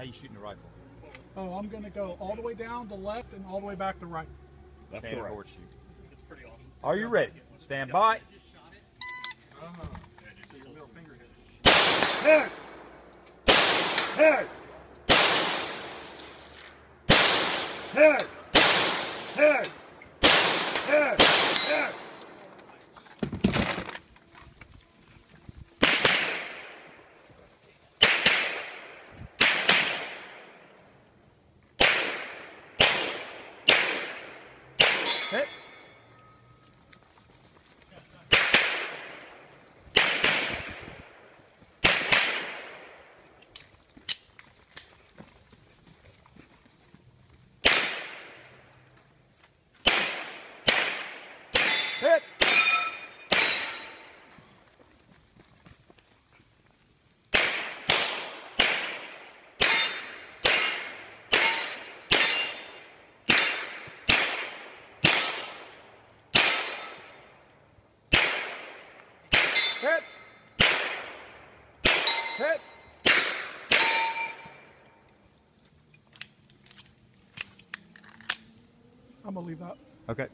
How you shooting the rifle? Oh, I'm gonna go all the way down to left and all the way back to right. Left to Standard right. horseshoe. It's pretty awesome. Are you ready? Stand by. Head! Head! Head! Head! Head! Hit. Hit. Hit. Hit. I'm gonna leave that. Okay.